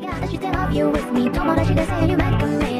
Love you with me 友達で say you make committed これ